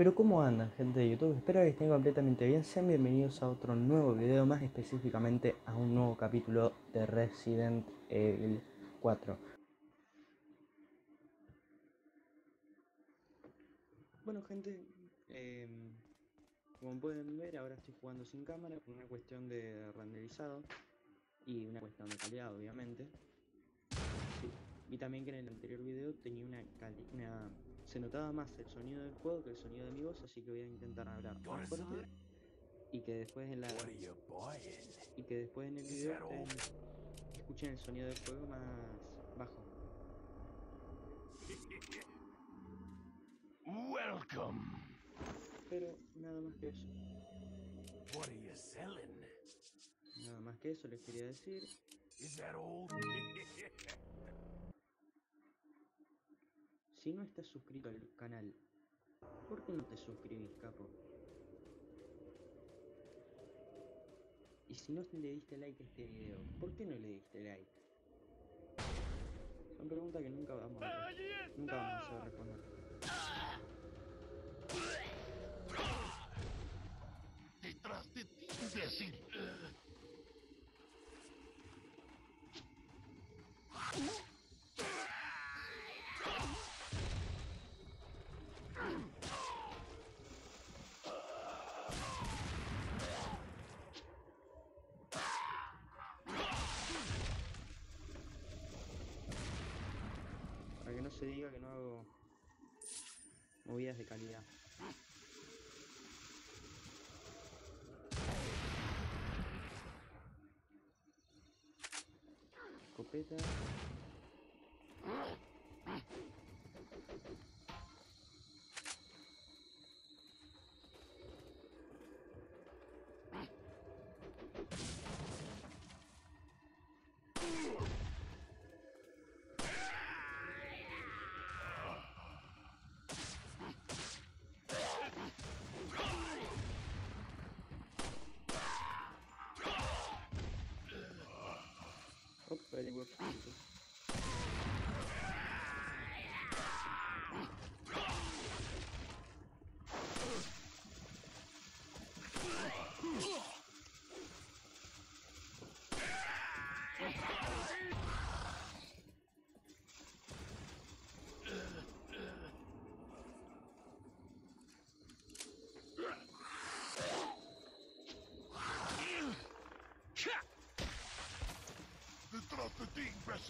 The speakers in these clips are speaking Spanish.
Pero ¿cómo andan gente de YouTube? Espero que estén completamente bien. Sean bienvenidos a otro nuevo video, más específicamente a un nuevo capítulo de Resident Evil 4. Bueno gente, em, como pueden ver ahora estoy jugando sin cámara por una cuestión de renderizado y una cuestión de calidad obviamente. Y también que en el anterior video tenía una, una se notaba más el sonido del juego que el sonido de mi voz, así que voy a intentar hablar más fuerte y que después en la y que después en el video escuchen el sonido del juego más bajo. Welcome. Pero nada más que eso. What are you selling? Nada más que eso les quería decir. Is that all? Si no estás suscrito al canal, ¿por qué no te suscribís, capo? Y si no le diste like a este video, ¿por qué no le diste like? Son preguntas que nunca vamos a, nunca vamos a responder. Detrás de ti, imbécil. Se diga que no hago movidas de calidad. Escopeta. Oh,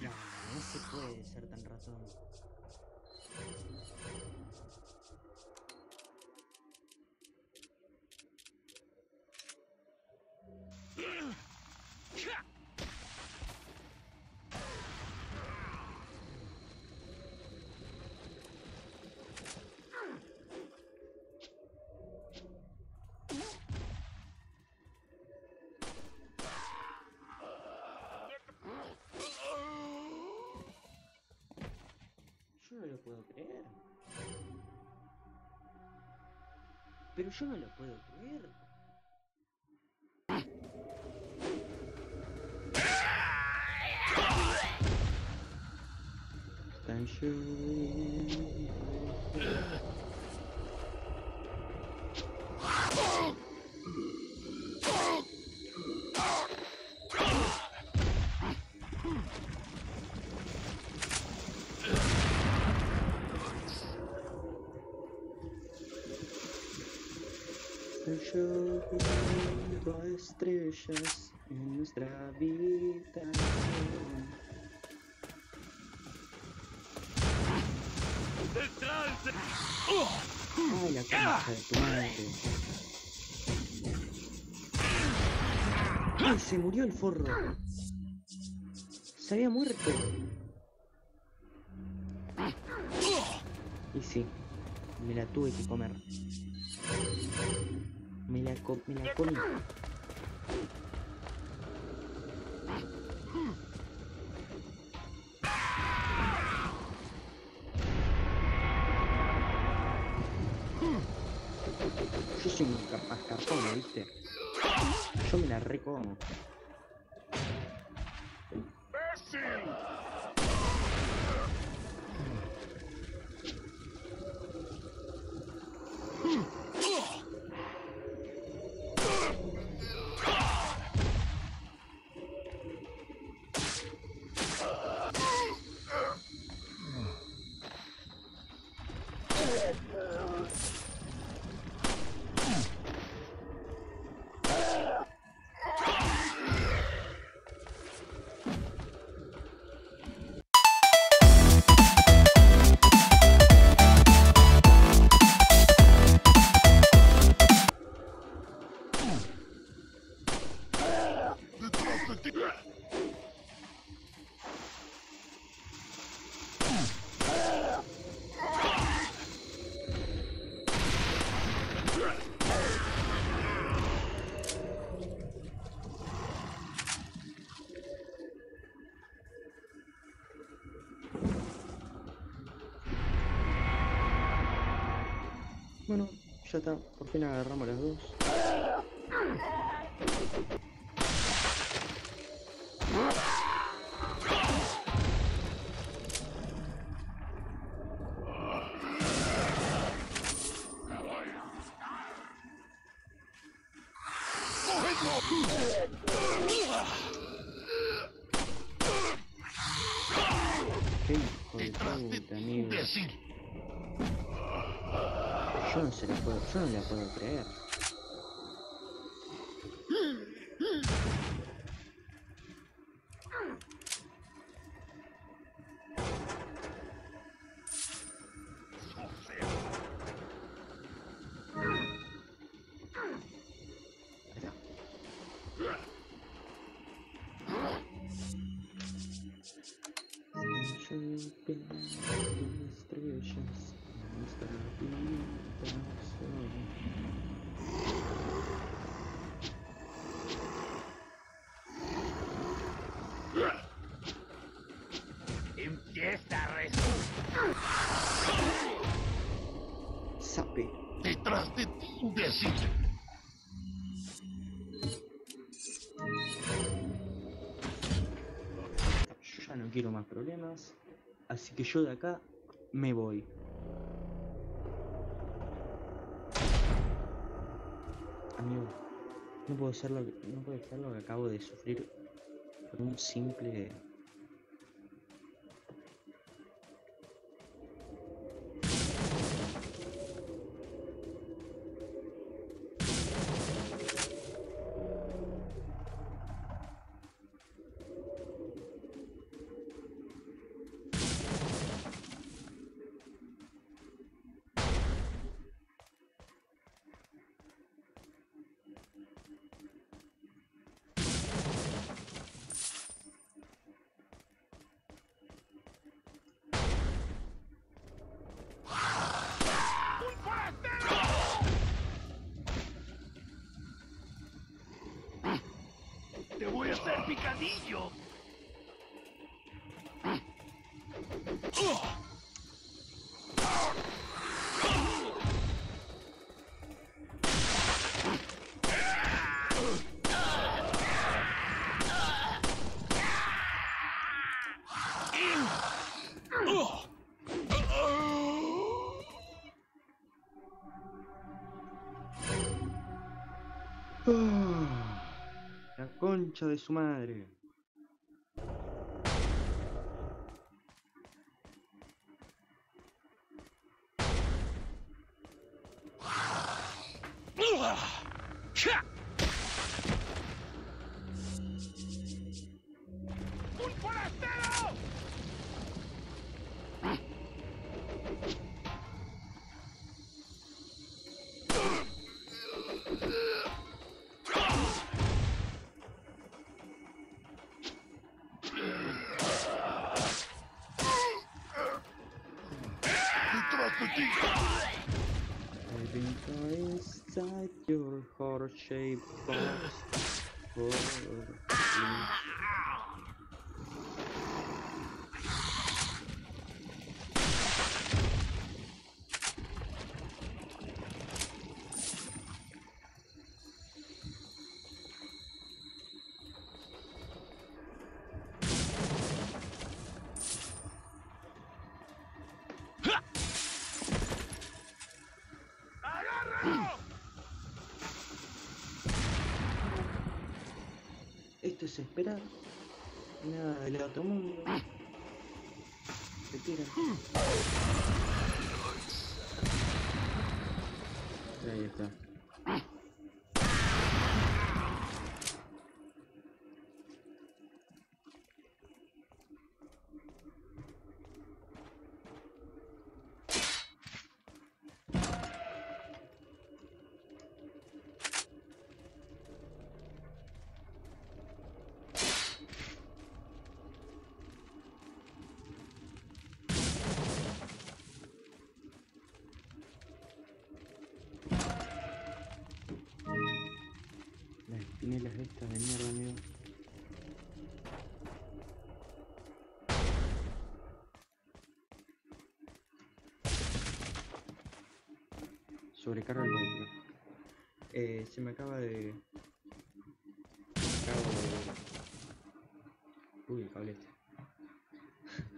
No, no se puede ser tan ratón. Yo no lo puedo creer. Pero yo no lo puedo creer. Lloviendo estrellas en nuestra habitación. Detrás de... Ay, la concha de tu madre. Ay, se murió el forro. Se había muerto. Y sí, me la tuve que comer. Me la, co me la comí. Yo soy un cartón, ¿viste? Yo me la recomo. Bueno, ya está, por fin agarramos las dos. De Detrás de puta, ti, amigo. imbécil. Yo no se la puedo, yo no la puedo creer. Jumping estrellas, nuestra vida sola. Empieza a. Sape. Detrás de ti, imbécil. Yo ya no quiero más problemas, así que yo de acá me voy. Amigo, no puedo ser no puede ser lo que acabo de sufrir por un simple picadillo. De su madre. ¡Un Living inside your heart-shaped box. Esperar. Nada del otro mundo. Se tiran. Ahí está. Las espinelas estas de mierda, amigo. Sobrecarga el búnker. Eh, se me acaba de... Acabo de... Uy, el cable este.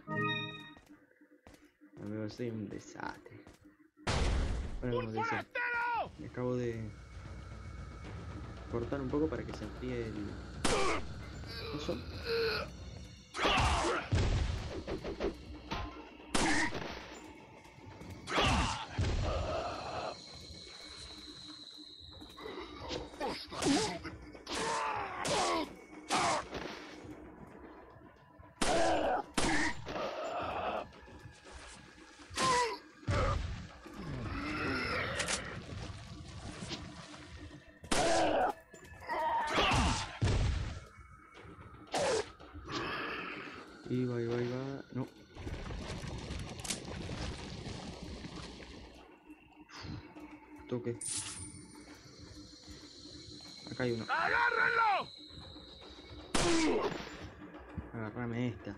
Amigo, soy un desastre. Bueno, como ¡Un te decía, me acabo de cortar un poco para que se enfríe el... Eso. Acá hay uno. ¡Agárrenlo! Agarrame esta.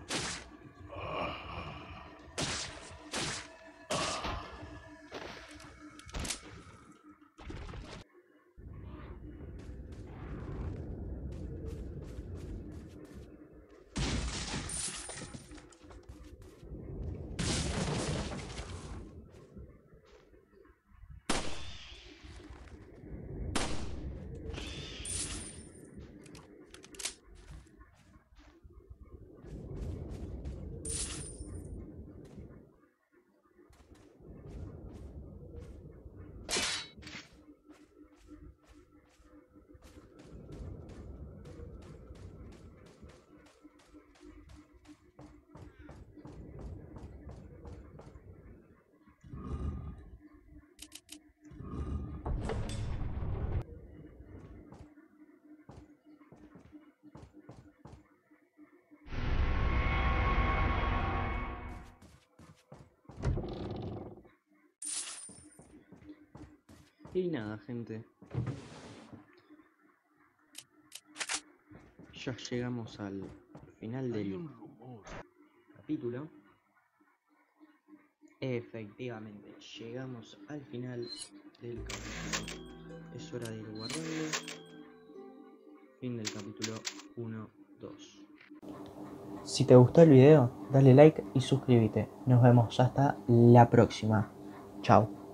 Y nada, gente. Ya llegamos al final del capítulo. Efectivamente, llegamos al final del capítulo. Es hora de ir guardando. Fin del capítulo 1, 2. Si te gustó el video, dale like y suscríbete. Nos vemos hasta la próxima. Chao.